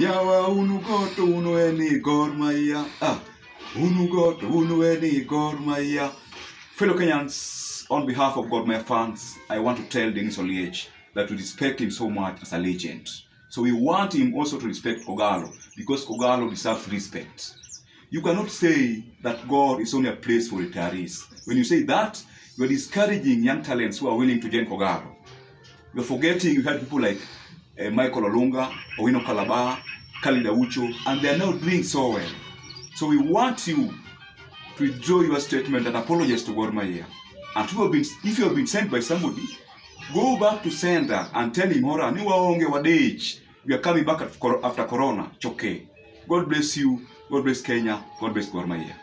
yawa unu goto unu eni Gor Mahia ah unu goto unu eni Gor Mahia fellow Kenyans on behalf of Gor Mahia fans I want to tell Dennis Oliech that we respect him so much as a legend. So we want him also to respect Kogalo because Kogalo deserves respect. You cannot say that Gor is only a place for retirees. When you say that you are discouraging young talents who are willing to join Kogalo. You're forgetting you had people like uh, Michael Olunga, Owino Kalaba, Khalid Aucho, and they are now doing so well. So we want you to withdraw your statement and apologize to Gor Mahia. And you have been, if you have been sent by somebody, go back to sender and tell him, Hora, ni waonge wadage. We are coming back after Corona. Okay. God bless you. God bless Kenya. God bless Gor Mahia.